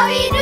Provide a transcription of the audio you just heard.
how he